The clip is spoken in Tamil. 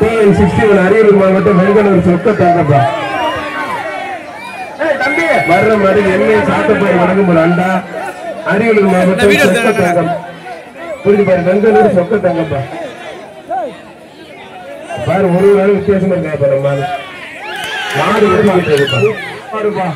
டிஎன் சிக்ஸ்டி ஒன் அரியலூர் மாவட்டம் வெங்கடூர் சொக்க தங்கப்பா. வர்ற மாதிரி எண்ணெய் சாத்தப்பாடு வழங்கும் ஒரு அண்டா. அரியலூர் மாவட்டம் சொக்க தங்கம். புரிஞ்சு பாரு வெங்கடூர் சொக்க தங்கப்பா. பாரு ஒரு நாள் வித்தியாசமா இருக்கா பாரு மாடு. மாடு பாருப்பா.